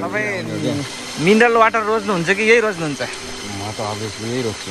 तपाईँ mineral water रोज्नुहुन्छ कि यही रोज्नुहुन्छ? म त अभियसली यही रोक्छु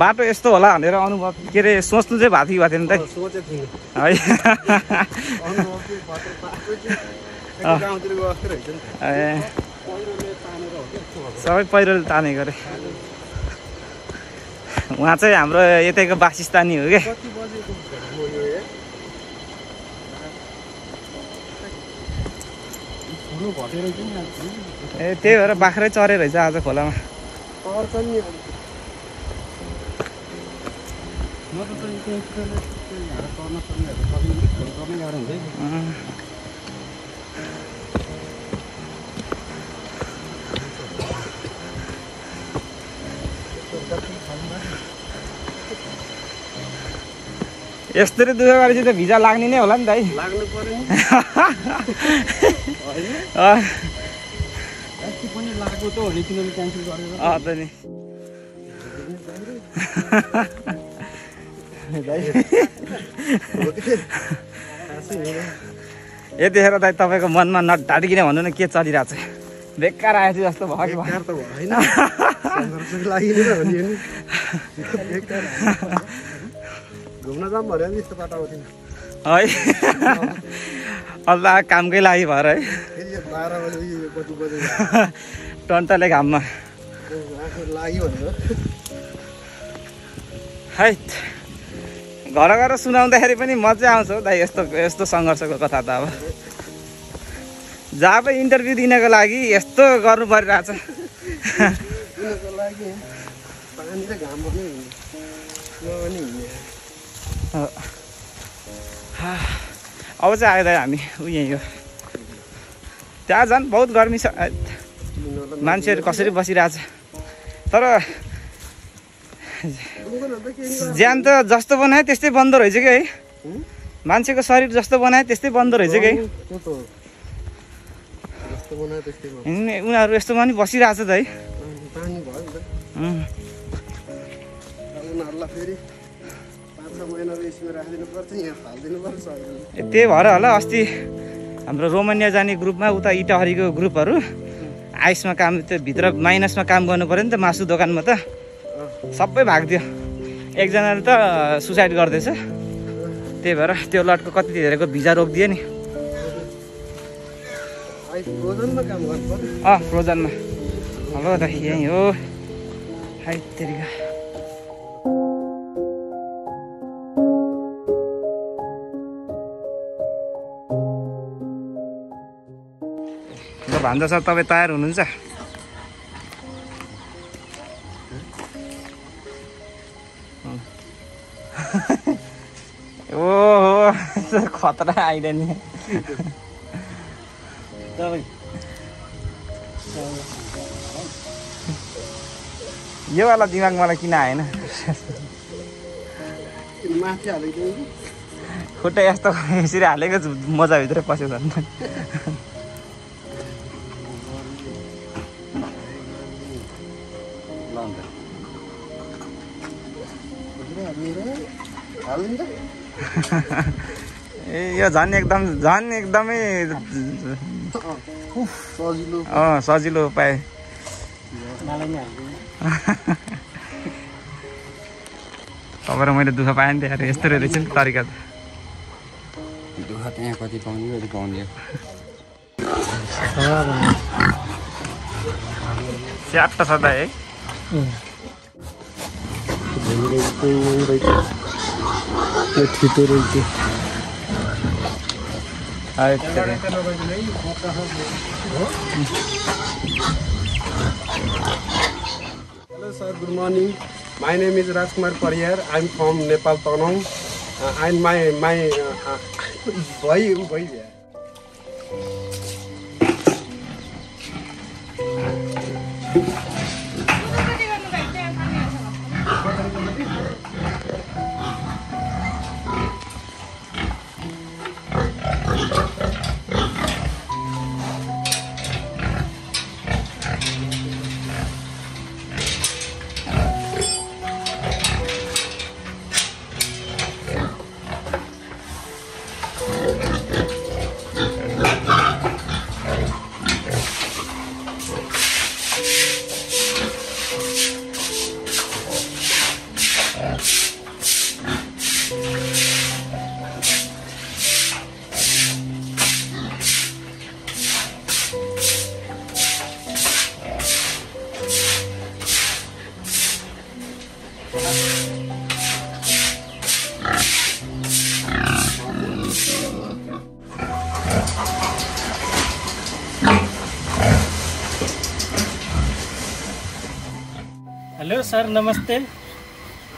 बाटो यस्तो होला भनेर अनुभव के अरे सोच्नु चाहिँ भएको थियो कि भएको थिएन है। ए। सबै पहिरोले तानेको अरे उहाँ चाहिँ हाम्रो यतैको बासस्थानी हो क्या ए? त्यही भएर बाख्रै चरे रहेछ आज खोलामा। म त सक्ने गाह्रो हुन्छ यस्तरी दुःख गरेपछि त भिजा लाग्ने नै होला नि त है लाग्नु पर्यो पनि लागेको त हो नि। तिनीहरूले क्यान्सल गरेर त नि। यतिखेर त तपाईँको मनमा नढाडिकन भन्नु न के चलिरहेको छ बेकार आएछ जस्तो भयो हो। अल्ला कामकै लागि भएर है। टन्टले घाममा। आफू लाग्यो भनेर है। घर गएर सुनाउँदाखेरि पनि मजा आउँछ हौ दाइ यस्तो यस्तो सङ्घर्षको कथा त अब। जहाँ पनि इन्टरभ्यू दिनको लागि यस्तो गर्नु परिरहेछ। अब चाहिँ आयो दाइ हामी उ यहीँ हो। त्यहाँ झन् बहुत गर्मी छ। मान्छेहरू कसरी बसिरहेछ। तर ज्यान त जस्तो बनायो त्यस्तै बन्दो रहेछ कि है हुँ? मान्छेको शरीर जस्तो बनायो त्यस्तै बन्दो रहेछ कि है त हो। उनीहरू यस्तोमा त है नि त पाँच छ पर्छ ए, त्यही भएर होला अस्ति हाम्रो रोमानिया जाने ग्रुपमा उता इटाहरीको ग्रुपहरू आइसमा काम त्यो भित्र माइनसमा काम गर्नु पऱ्यो नि त मासु दोकानमा त सबै भाग्थ्यो एकजनाले त सुसाइड गर्दैछ। त्यही भएर त्यो लटको कति धेरैको भिजा रोकिदियो नि। अँ फ्रोजनमा। हेलो त यहीँ हो। हाइ तेरिका। भान्जा सर तपाईँ तयार हुनुहुन्छ? ओहो खतरा आइदियो नि यो वाला दिमाग मलाई किन आएन खुट्टा यस्तो यसरी हालेको छु, मजाभित्रै पस्यो झन् ए यो झन् एकदम झन् एकदमै सजिलो। अँ सजिलो उपाय। तपाईँलाई मैले दुःख पाएँ नि त यार यस्तो रहेछ नि तरिका त। दुःख त यहाँ कति पाउने कति पाउने। च्याट्ट सदा है। छिटो रहेछ। Hello sir, good morning. My name is Rajkumar Pariyar. I'm from Nepal, Tanong. Uh, and my, my, uh, uh, boy, yeah. Hello sir नमस्ते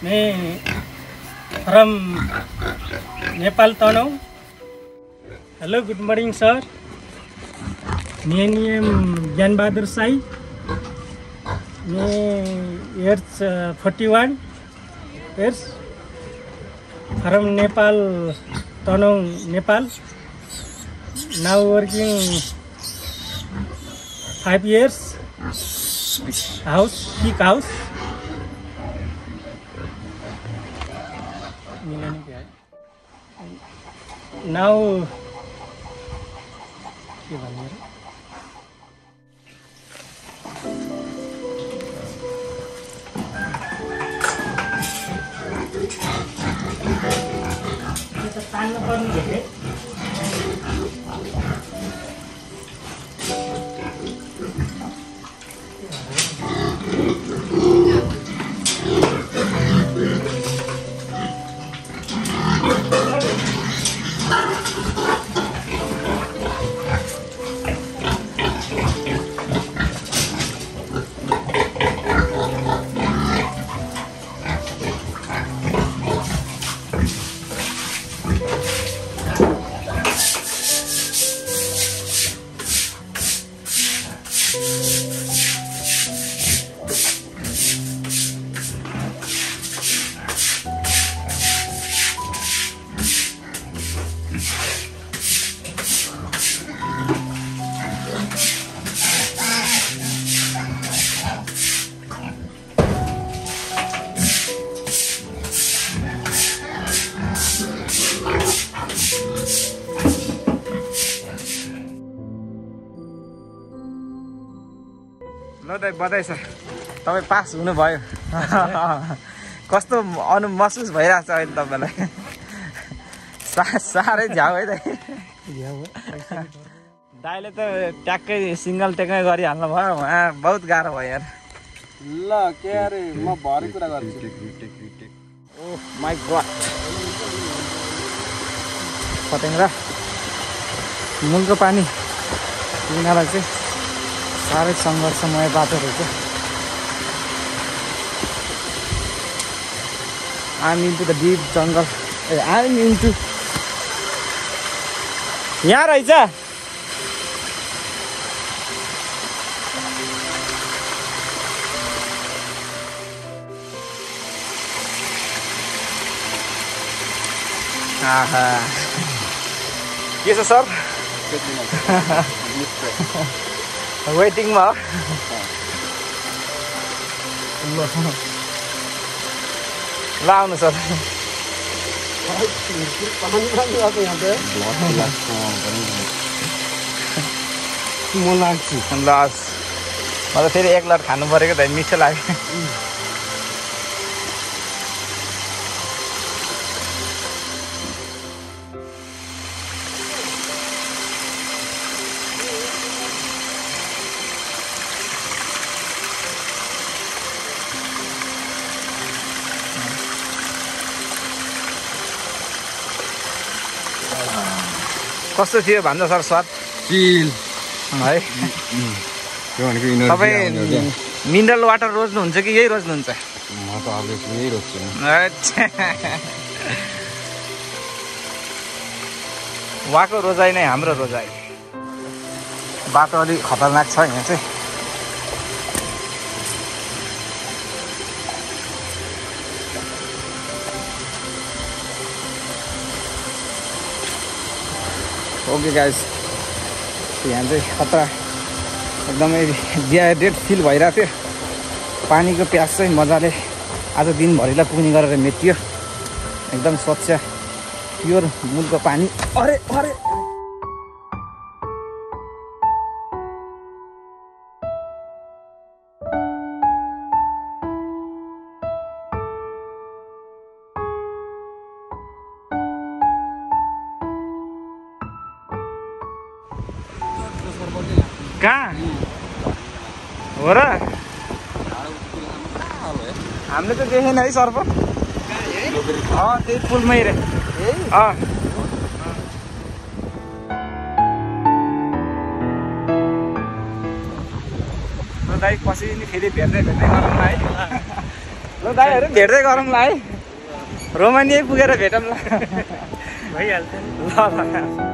मैं from Nepal तनौ hello good morning sir my name Gyan Bahadur Sai my years forty one years from Nepal तनौ Nepal now working five years. House big house. Now के भन्ने र? यो त तान्नु पर्ने धेरै ल दाइ बधाई छ तपाईँ पास हुनुभयो। कस्तो अनु महसुस भइरहेको छ अहिले तपाईँलाई? सा साह्रै झ्याउ है दाइ। दाइले त ट्याक्कै सिङ्गल टेकमै गरिहाल्नु भयो। उहाँ बहुत गाह्रो भयो यार। ल के अरे म भरे कुरा गर्छु। ओ पटेङ्ग्रा मुलको पानी। पिउनलाई चाहिँ। साह्रै सङ्घर्षमय बाटो रहेछ आम इन्टु द डिप जङ्गल ए आम इन्टु यहाँ रहेछ। आहा। के छ सर? वेटिङमा हो ल ल आउनु सर म लाग्छु लस म त फेरि एक लट खानु परेको त मिठो लाग्यो कस्तो थियो भन्दा सर स्वाद? चिल। है? तपाईँ मिनरल वाटर रोज्नुहुन्छ कि यही रोज्नुहुन्छ? म त यही रोज्छु। उहाँको रोजाइ नै हाम्रो रोजाइ। बाटो अलिक खतरनाक छ यहाँ चाहिँ। ओके गाइस यहाँ चाहिँ खतरा एकदमै डिहाइड्रेट फिल भइरहेको थियो। पानीको प्यास चाहिँ मजाले आज दिनभरिलाई पुग्ने गरेर मेटियो। एकदम स्वच्छ प्योर मुलको पानी। अरे अरे। कहाँ हो र हामीले त देखेन है सर्प अँ त्यही पुलमै रे अँ ल दाइ पछि नि फेरि भेट्दै भेट्दै गरौँला है ल दाइहरू भेट्दै गरौँला है रोमानियै पुगेर भेटौँ ल भइहाल्छ ल ल